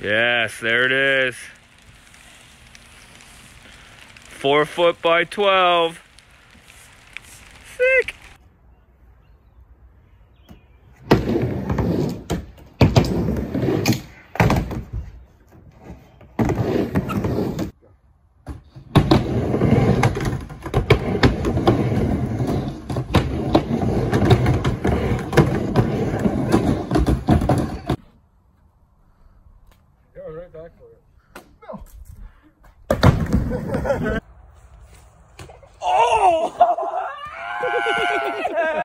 Yes, there it is. Four foot by 12. Going right back for it. No. oh!